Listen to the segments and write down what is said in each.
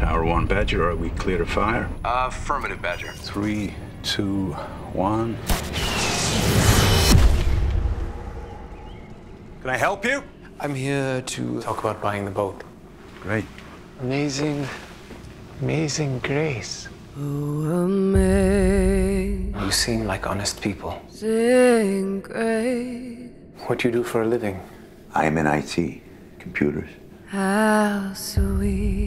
Tower 1 Badger, are we clear to fire? Uh, affirmative, Badger. Three, two, one. Can I help you? I'm here to talk about buying the boat. Great. Amazing, amazing grace. amazing You seem like honest people. Sing grace. What do you do for a living? I am in IT, computers. How sweet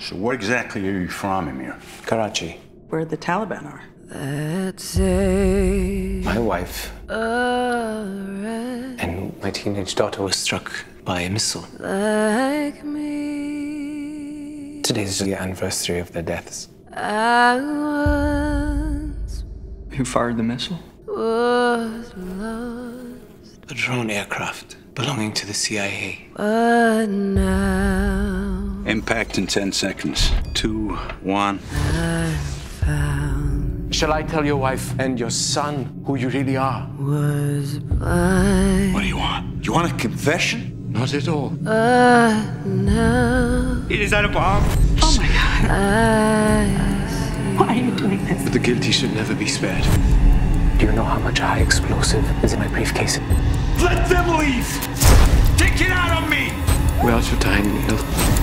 So, where exactly are you from, Emir? Karachi. where the Taliban are. that saves My wife and my teenage daughter was struck by a missile. like me. Today's the anniversary of their deaths. I once Who fired the missile? was lost, A drone aircraft belonging to the CIA. but now Impact in 10 seconds. Two, one. Shall I tell your wife and your son who you really are? was blind. What do you want? You want a confession? Not at all. But now Is that a bomb? Oh my God. I Why are you doing this? The guilty should never be spared. Do you know how much high explosive is in my briefcase? Let them leave! Take it out on me! We're out of time, Neil.